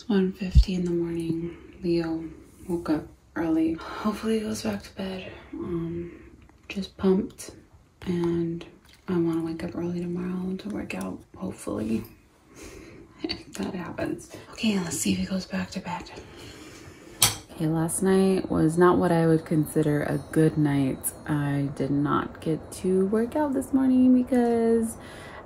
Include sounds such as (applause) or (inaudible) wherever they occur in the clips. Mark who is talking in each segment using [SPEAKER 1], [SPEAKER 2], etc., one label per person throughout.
[SPEAKER 1] It's 1.50 in the morning. Leo woke up early. Hopefully he goes back to bed. Um, just pumped and I want to wake up early tomorrow to work out, hopefully. if (laughs) that happens. Okay, let's see if he goes back to bed. Okay, last night was not what I would consider a good night. I did not get to work out this morning because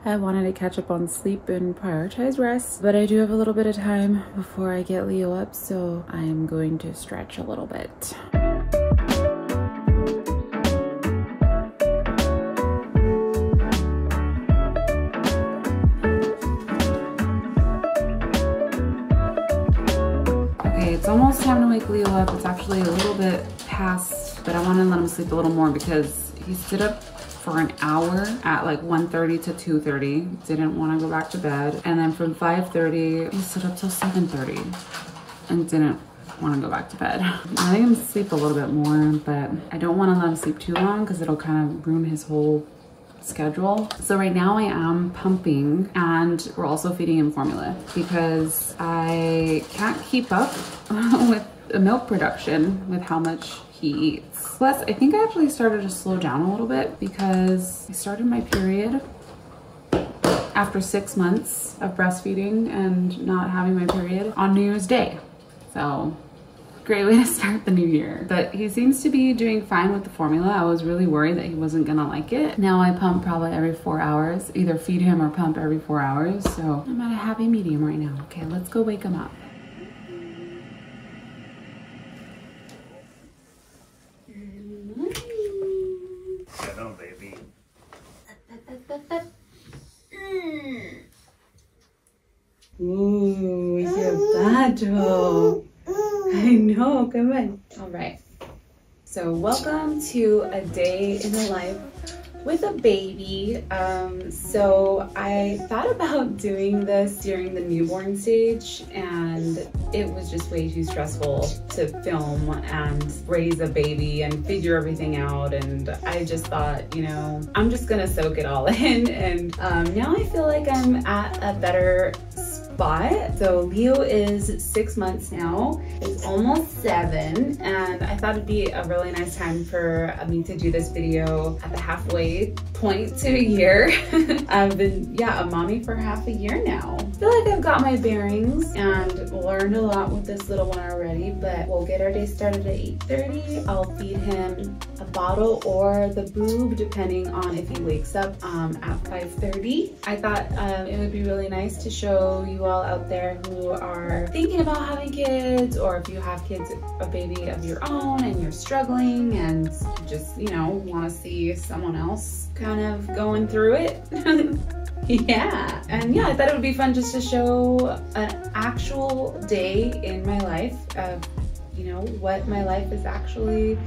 [SPEAKER 1] I wanted to catch up on sleep and prioritize rest, but I do have a little bit of time before I get Leo up, so I am going to stretch a little bit. Okay, it's almost time to wake Leo up. It's actually a little bit past, but I want to let him sleep a little more because he stood up for an hour at like 1.30 to 2.30. Didn't want to go back to bed. And then from 5.30, he stood up till 7.30 and didn't want to go back to bed. I think him sleep a little bit more, but I don't want to let him sleep too long because it'll kind of ruin his whole schedule. So right now I am pumping and we're also feeding him formula because I can't keep up (laughs) with the milk production with how much Plus, I think I actually started to slow down a little bit because I started my period after six months of breastfeeding and not having my period on New Year's Day. So great way to start the new year. But he seems to be doing fine with the formula. I was really worried that he wasn't gonna like it. Now I pump probably every four hours, either feed him or pump every four hours. So I'm at a happy medium right now. Okay, let's go wake him up. Ooh, it's your battle. I know, come on. All right. So welcome to a day in the life with a baby. Um, so I thought about doing this during the newborn stage and it was just way too stressful to film and raise a baby and figure everything out. And I just thought, you know, I'm just gonna soak it all (laughs) in. And um, now I feel like I'm at a better spot. So Leo is six months now. He's almost seven. And I thought it'd be a really nice time for me to do this video at the halfway point to a year. (laughs) I've been, yeah, a mommy for half a year now. I feel like I've got my bearings and learned a lot with this little one already, but we'll get our day started at 8.30. I'll feed him a bottle or the boob, depending on if he wakes up um, at 5.30. I thought um, it would be really nice to show you all out there who are thinking about having kids or if you have kids, a baby of your own and you're struggling and just, you know, want to see someone else kind of going through it. (laughs) yeah. And yeah, I thought it would be fun just to show an actual day in my life of, you know, what my life is actually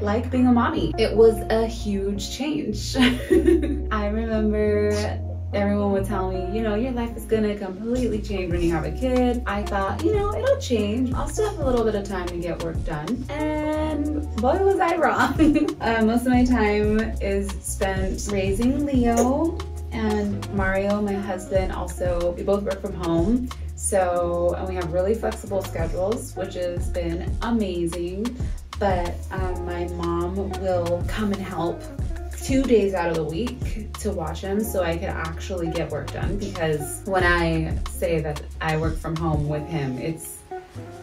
[SPEAKER 1] like being a mommy. It was a huge change. (laughs) I remember everyone would tell me, you know, your life is gonna completely change when you have a kid. I thought, you know, it'll change. I'll still have a little bit of time to get work done. And boy, was I wrong. (laughs) uh, most of my time is spent raising Leo and Mario, my husband, also, we both work from home. So, and we have really flexible schedules, which has been amazing. But um, my mom will come and help two days out of the week to watch him so I could actually get work done because when I say that I work from home with him, it's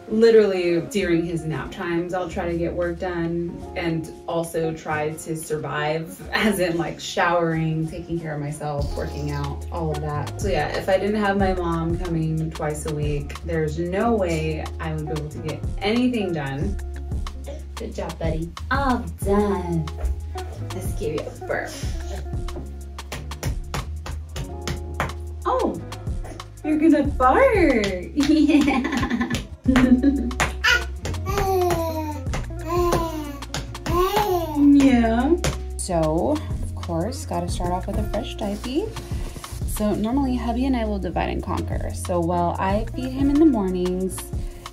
[SPEAKER 1] literally during his nap times I'll try to get work done and also try to survive (laughs) as in like showering, taking care of myself, working out, all of that. So yeah, if I didn't have my mom coming twice a week, there's no way I would be able to get anything done. Good job, buddy. All done. Let's give you a burp. Oh, you're gonna fart. Yeah. (laughs) yeah. So, of course, gotta start off with a fresh diaper. So normally hubby and I will divide and conquer. So while I feed him in the mornings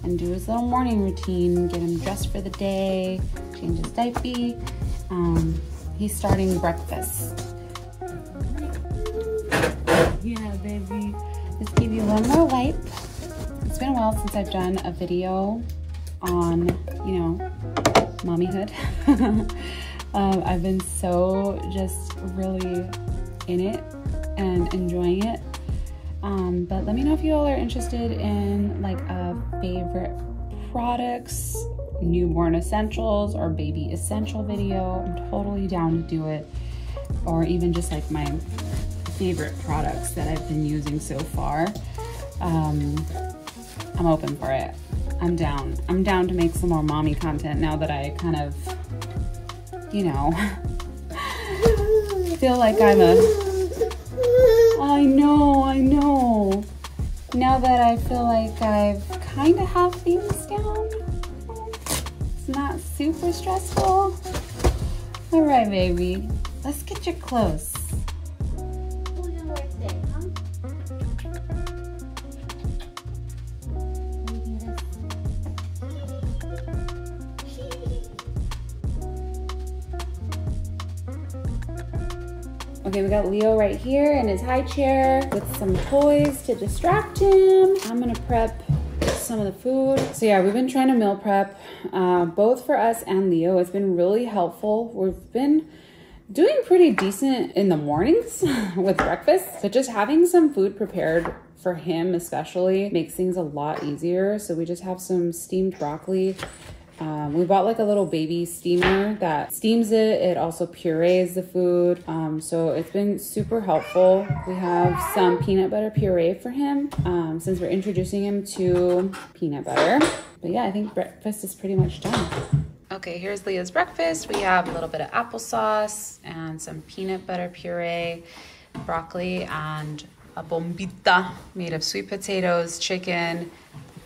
[SPEAKER 1] and do his little morning routine, get him dressed for the day, change his diaper, um, he's starting breakfast. Yeah, baby. Let's give you one more wipe. It's been a while since I've done a video on, you know, mommyhood. (laughs) um, I've been so just really in it and enjoying it. Um, but let me know if you all are interested in like a favorite products, newborn essentials, or baby essential video. I'm totally down to do it. Or even just like my favorite products that I've been using so far. Um, I'm open for it. I'm down. I'm down to make some more mommy content now that I kind of, you know, (laughs) feel like I'm a. I know, I know. Now that I feel like I've kind of have things down, not super stressful. All right, baby, let's get you close. Okay, we got Leo right here in his high chair with some toys to distract him. I'm gonna prep some of the food. So yeah, we've been trying to meal prep, uh, both for us and Leo. It's been really helpful. We've been doing pretty decent in the mornings (laughs) with breakfast, but just having some food prepared for him especially makes things a lot easier. So we just have some steamed broccoli um, we bought like a little baby steamer that steams it. It also purees the food. Um, so it's been super helpful. We have some peanut butter puree for him um, since we're introducing him to peanut butter. But yeah, I think breakfast is pretty much done. Okay, here's Leo's breakfast. We have a little bit of applesauce and some peanut butter puree, broccoli, and a bombita made of sweet potatoes, chicken,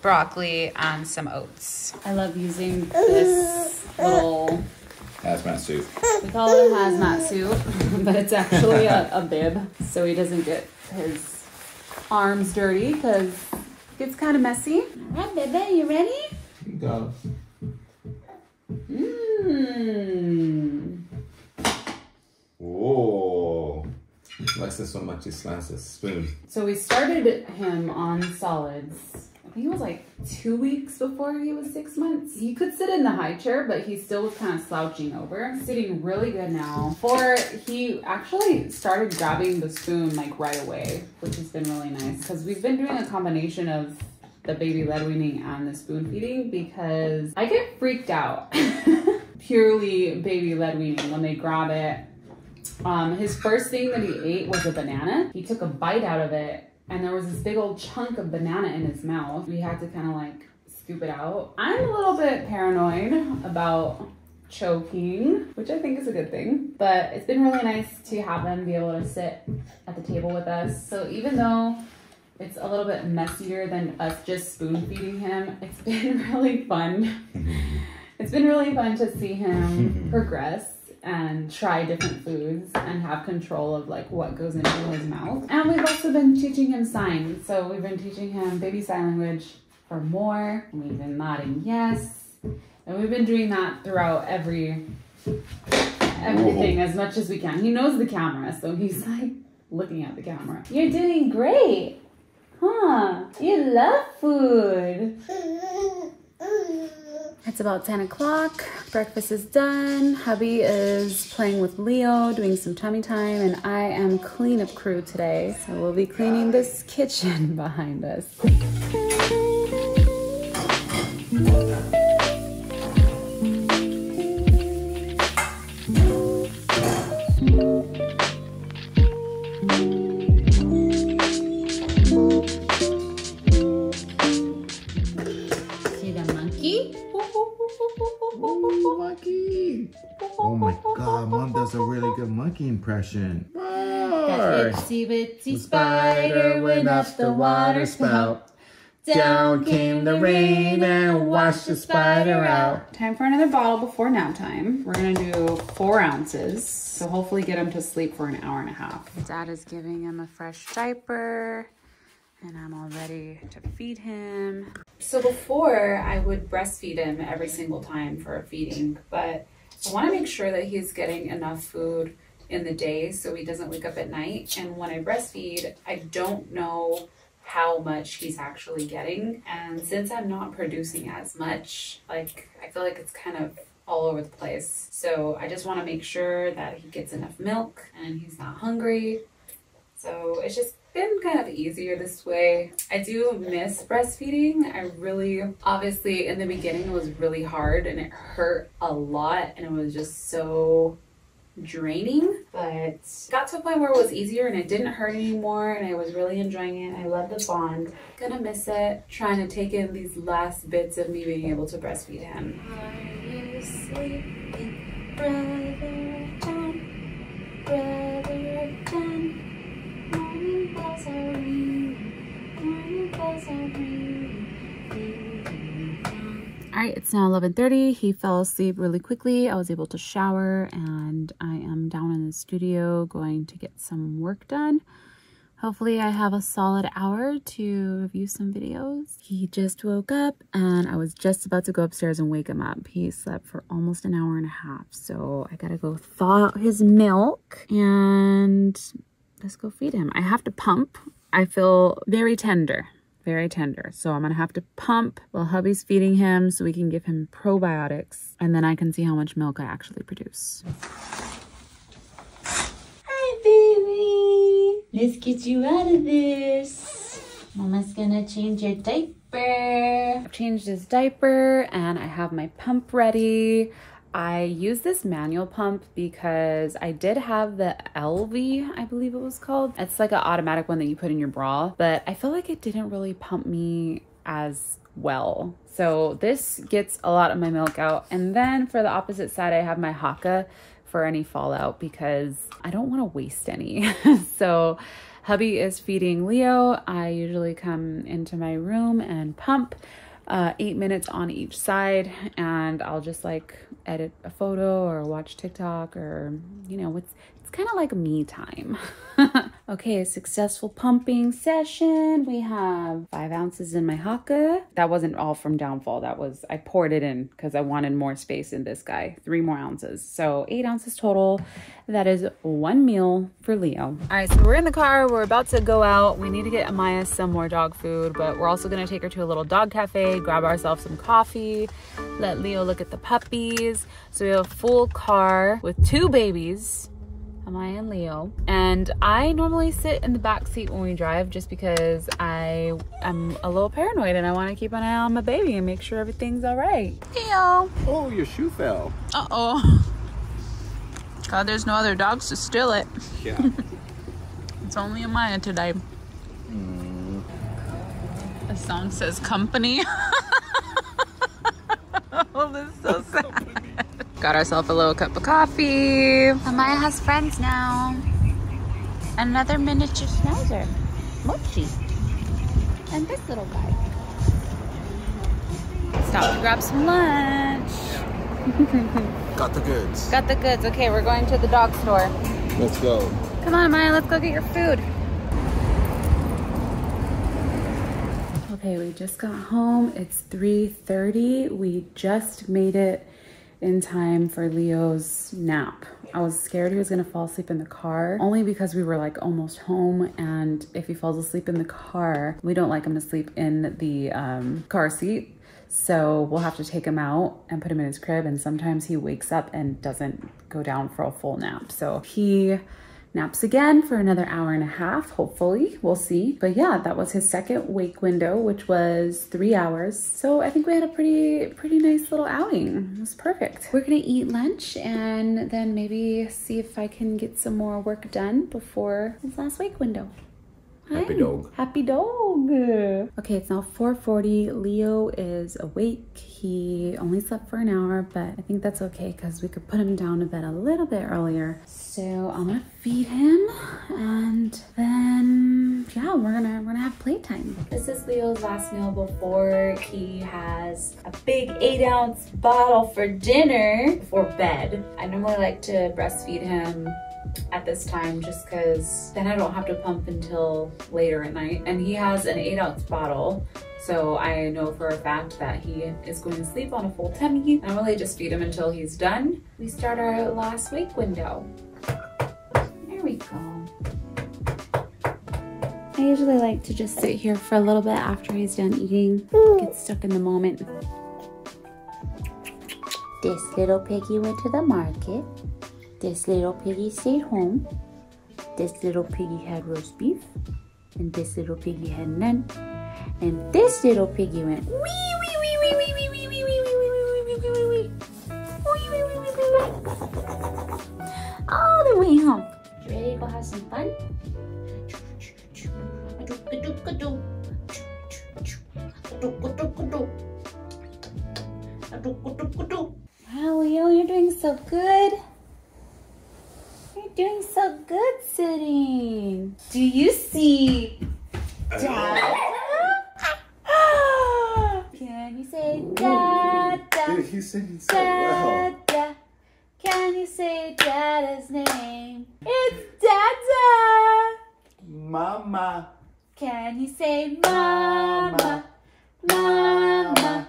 [SPEAKER 1] broccoli, and some oats. I love using this little
[SPEAKER 2] hazmat suit.
[SPEAKER 1] We call it a hazmat suit, (laughs) but it's actually a, a bib, so he doesn't get his arms dirty because it gets kind of messy. All right, baby, you ready?
[SPEAKER 2] Go.
[SPEAKER 1] Mmm.
[SPEAKER 2] Whoa. Likes this so much he slams his spoon.
[SPEAKER 1] So we started him on solids think it was like two weeks before he was six months. He could sit in the high chair, but he still was kind of slouching over. Sitting really good now. For he actually started grabbing the spoon like right away, which has been really nice because we've been doing a combination of the baby led weaning and the spoon feeding because I get freaked out. (laughs) Purely baby led weaning when they grab it. Um, his first thing that he ate was a banana. He took a bite out of it and there was this big old chunk of banana in his mouth. We had to kind of like scoop it out. I'm a little bit paranoid about choking, which I think is a good thing. But it's been really nice to have him be able to sit at the table with us. So even though it's a little bit messier than us just spoon feeding him, it's (laughs) been really fun. Mm-hmm. it's been really fun to see him (laughs) progress and try different foods and have control of like what goes into his mouth. And we've also been teaching him signs. So we've been teaching him baby sign language for more. We've been nodding yes. And we've been doing that throughout every everything Whoa. as much as we can. He knows the camera, so he's like looking at the camera. You're doing great. Huh? You love food. (laughs) It's about 10 o'clock. Breakfast is done. Hubby is playing with Leo, doing some tummy time, and I am cleanup crew today. So we'll be cleaning this kitchen (laughs) behind us.
[SPEAKER 2] Impression.
[SPEAKER 1] That itsy bitsy spider went up the water spout. Down came the rain and washed the spider out. Time for another bottle before nap time. We're gonna do four ounces. So hopefully get him to sleep for an hour and a half. Dad is giving him a fresh diaper and I'm all ready to feed him. So before I would breastfeed him every single time for a feeding, but I wanna make sure that he's getting enough food in the day so he doesn't wake up at night. And when I breastfeed, I don't know how much he's actually getting. And since I'm not producing as much, like I feel like it's kind of all over the place. So I just want to make sure that he gets enough milk and he's not hungry. So it's just been kind of easier this way. I do miss breastfeeding. I really, obviously, in the beginning, it was really hard and it hurt a lot, and it was just so draining but got to a point where it was easier and it didn't hurt anymore and I was really enjoying it. I love the bond. Gonna miss it trying to take in these last bits of me being able to breastfeed him. Are you. All right, it's now 11.30. He fell asleep really quickly. I was able to shower and I am down in the studio going to get some work done. Hopefully I have a solid hour to review some videos. He just woke up and I was just about to go upstairs and wake him up. He slept for almost an hour and a half. So I gotta go thaw his milk and let's go feed him. I have to pump. I feel very tender very tender. So I'm gonna have to pump while hubby's feeding him so we can give him probiotics and then I can see how much milk I actually produce. Hi, baby. Let's get you out of this. Mama's gonna change your diaper. I've changed his diaper and I have my pump ready. I use this manual pump because I did have the Elvie, I believe it was called. It's like an automatic one that you put in your bra, but I feel like it didn't really pump me as well. So this gets a lot of my milk out. And then for the opposite side, I have my Haakaa for any fallout because I don't want to waste any. (laughs) so hubby is feeding Leo. I usually come into my room and pump uh, eight minutes on each side and I'll just like edit a photo or watch TikTok or, you know, it's kind of like me time. (laughs) okay, a successful pumping session. We have five ounces in my Haakaa. That wasn't all from downfall. That was, I poured it in because I wanted more space in this guy. Three more ounces. So eight ounces total. That is one meal for Leo. All right, so we're in the car. We're about to go out. We need to get Amaya some more dog food, but we're also gonna take her to a little dog cafe, grab ourselves some coffee, let Leo look at the puppies. So we have a full car with two babies Amaya and Leo. And I normally sit in the back seat when we drive just because I am a little paranoid and I want to keep an eye on my baby and make sure everything's all right. Leo.
[SPEAKER 2] Oh, your shoe fell.
[SPEAKER 1] Uh-oh. God, there's no other dogs to steal it.
[SPEAKER 2] Yeah. (laughs)
[SPEAKER 1] It's only Amaya today. Hmm. The song says company. (laughs) oh, this is so (laughs) sad. Got ourselves a little cup of coffee. Amaya has friends now. Another miniature schnauzer. Mochi. And this little guy. Stop to grab some lunch. (laughs)
[SPEAKER 2] Got the goods.
[SPEAKER 1] Got the goods. Okay, we're going to the dog store.
[SPEAKER 2] Let's go.
[SPEAKER 1] Come on, Maya, let's go get your food. Okay, we just got home. It's 3.30. We just made it in time for Leo's nap. I was scared he was gonna fall asleep in the car, only because we were like almost home and if he falls asleep in the car, we don't like him to sleep in the um, car seat. So we'll have to take him out and put him in his crib and sometimes he wakes up and doesn't go down for a full nap. So he naps again for another hour and a half, hopefully. We'll see. But yeah, that was his second wake window, which was three hours. So I think we had a pretty, pretty nice little outing. It was perfect. We're gonna eat lunch and then maybe see if I can get some more work done before his last wake window.
[SPEAKER 2] Happy
[SPEAKER 1] Hi.
[SPEAKER 2] dog.
[SPEAKER 1] Happy dog. Okay, it's now 4.40. Leo is awake. He only slept for an hour, but I think that's okay because we could put him down to bed a little bit earlier. So I'm gonna feed him and then yeah, we're gonna we're gonna have playtime. This is Leo's last meal before he has a big eight ounce bottle for dinner before bed. I normally like to breastfeed him at this time just because then I don't have to pump until later at night. And he has an eight ounce bottle. So I know for a fact that he is going to sleep on a full tummy. (laughs) I really just feed him until he's done. We start our last wake window. There we go. I usually like to just sit here for a little bit after he's done eating, get stuck in the moment.
[SPEAKER 3] This little piggy went to the market. This little piggy stayed home. This little piggy had roast beef. And this little piggy had none. And this little piggy went wee wee wee wee wee wee wee wee wee wee wee wee wee wee wee all the way home. Ready to go have some fun? Wow, Leo, you're doing so good. Doing so good sitting. Do you see Dad? (gasps) Can you say Dad?
[SPEAKER 2] Dude, he's singing so well.
[SPEAKER 3] Dada. Can you say Dada's name? It's Dada.
[SPEAKER 2] Mama.
[SPEAKER 3] Can you say Mama? Mama.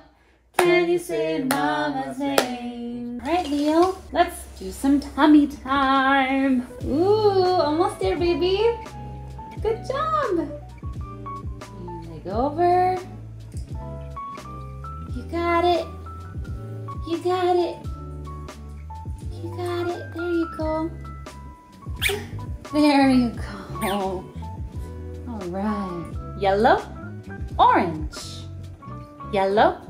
[SPEAKER 3] Can you say Mama's name? All right, Leo, let's do some tummy time. Ooh, almost there, baby. Good job. Leg over. You got it. You got it. You got it. There you go. There you go. All right. Yellow, orange. Yellow,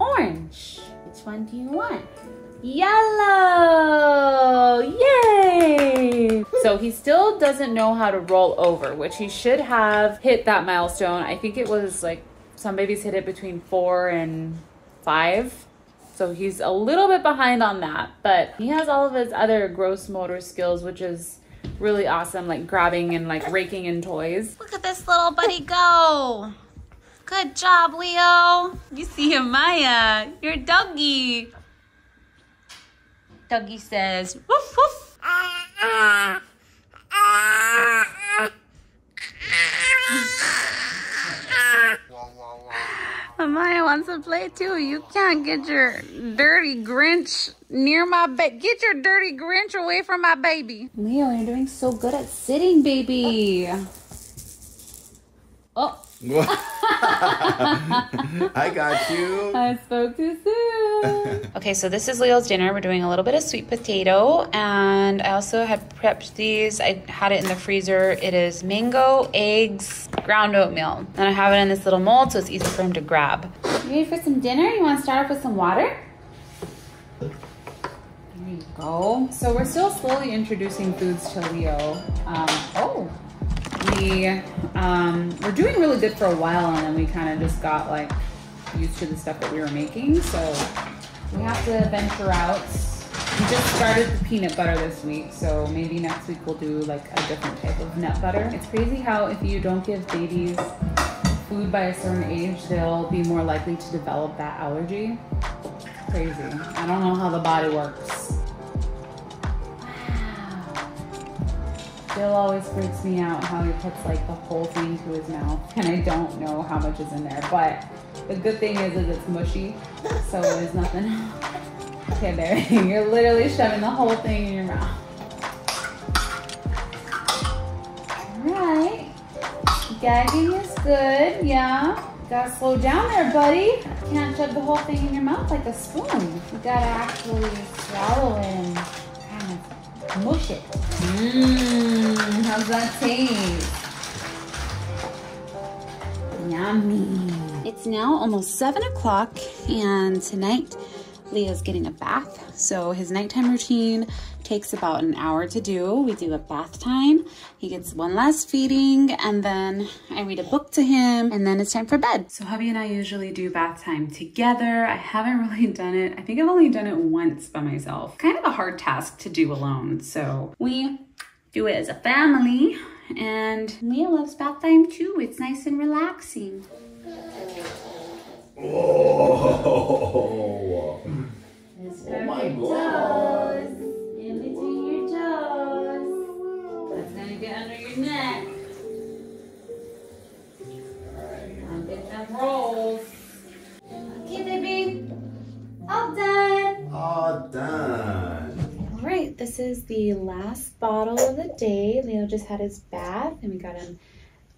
[SPEAKER 3] orange. Which one do you want? Yellow! Yay! (laughs)
[SPEAKER 1] So he still doesn't know how to roll over, which he should have hit that milestone. I think it was like some babies hit it between four and five. So he's a little bit behind on that, but he has all of his other gross motor skills, which is really awesome, like grabbing and like raking in toys.
[SPEAKER 3] Look at this little buddy go. Good job, Leo. You see him, Maya. Your doggy. Doggy says, woof woof.
[SPEAKER 1] Maya wants to play too. You can't get your dirty Grinch near my baby. Get your dirty Grinch away from my baby. Leo, you're doing so good at sitting, baby. Oh,
[SPEAKER 2] I got you.
[SPEAKER 1] I spoke too soon. (laughs) okay, so this is Leo's dinner. We're doing a little bit of sweet potato, and I also had prepped these. I had it in the freezer. It is mango, eggs, ground oatmeal, and I have it in this little mold so it's easy for him to grab. You ready for some dinner? You want to start off with some water? There you go. So we're still slowly introducing foods to Leo. Um, oh, we um, were doing really good for a while, and then we kind of just got like used to the stuff that we were making. So we have to venture out. We just started the peanut butter this week, so maybe next week we'll do like a different type of nut butter. It's crazy how if you don't give babies food by a certain age, they'll be more likely to develop that allergy. Crazy. I don't know how the body works. Bill always freaks me out how he puts like the whole thing to his mouth, and I don't know how much is in there. But the good thing is, is it's mushy, so there's nothing. Okay, there. (laughs) You're literally shoving the whole thing in your mouth. Right. Gagging is good, yeah. Gotta slow down there, buddy. Can't shove the whole thing in your mouth like a spoon. You gotta actually swallow it mush it. Mmm, how's that taste? Yummy. It's now almost seven o'clock, and tonight Leo's getting a bath. So his nighttime routine takes about an hour to do. We do a bath time. He gets one last feeding, and then I read a book to him, and then it's time for bed. So hubby and I usually do bath time together. I haven't (laughs) really done it. I think I've only done it once by myself. Kind of a hard task to do alone. So we do it as a family. And Leo loves bath time too. It's nice and relaxing. (laughs)
[SPEAKER 2] Oh.
[SPEAKER 1] Oh
[SPEAKER 2] my God.
[SPEAKER 1] In between your toes. That's gonna get under your neck. I'll get them rolls. Okay, baby. All done.
[SPEAKER 2] All done.
[SPEAKER 1] All right, this is the last bottle of the day. Leo just had his bath and we got him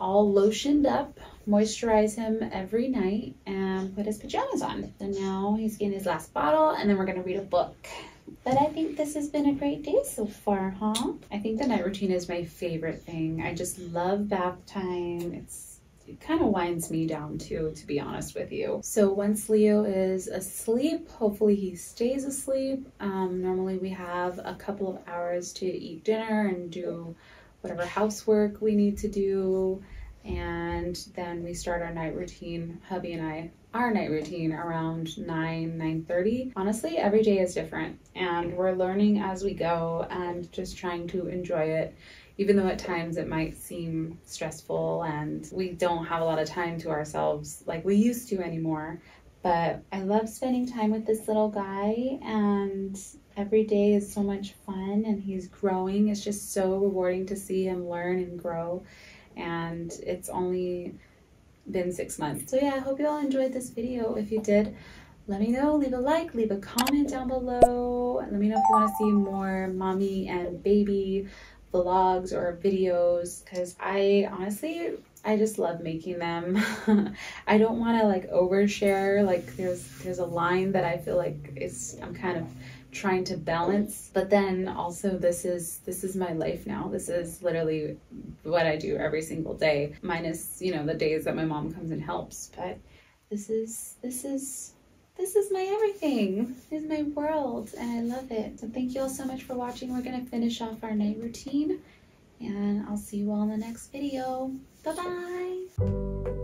[SPEAKER 1] all lotioned up, moisturize him every night, and put his pajamas on. So now he's getting his last bottle, and then we're gonna read a book. But I think this has been a great day so far, huh? I think the night routine is my favorite thing. I just love bath time. It's it kind of winds me down too, to be honest with you. So once Leo is asleep, hopefully he stays asleep. Um, normally we have a couple of hours to eat dinner and do whatever housework we need to do. And then we start our night routine, hubby and I, our night routine around 9, 9.30. Honestly, every day is different and we're learning as we go and just trying to enjoy it even though at times it might seem stressful and we don't have a lot of time to ourselves like we used to anymore. But I love spending time with this little guy, and every day is so much fun, and he's growing. It's just so rewarding to see him learn and grow. And it's only been six months. So, yeah, I hope you all enjoyed this video. If you did, let me know. Leave a like, leave a comment down below. Let me know if you want to see more mommy and baby vlogs or videos because I honestly I just love making them. (laughs) I don't want to like overshare. Like there's there's a line that I feel like is I'm kind of trying to balance. But then also this is this is my life now. This is literally what I do every single day, minus you know the days that my mom comes and helps. But this is this is this is my everything. This is my world and I love it. So thank you all so much for watching. We're to finish off our night routine and I'll see you all in the next video. Bye-bye.